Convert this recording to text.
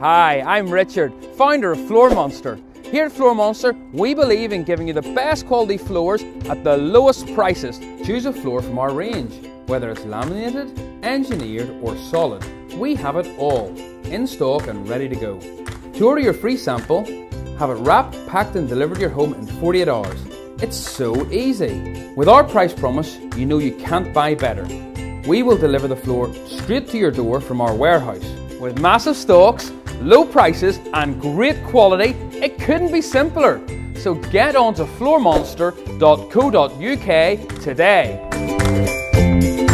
Hi, I'm Richard, founder of Floor Monster. Here at Floor Monster, we believe in giving you the best quality floors at the lowest prices. Choose a floor from our range, whether it's laminated, engineered, or solid. We have it all in stock and ready to go. To order your free sample, have it wrapped, packed, and delivered to your home in 48 hours. It's so easy. With our price promise, you know you can't buy better. We will deliver the floor straight to your door from our warehouse. With massive stocks, low prices, and great quality, it couldn't be simpler. So get on to floormonster.co.uk today.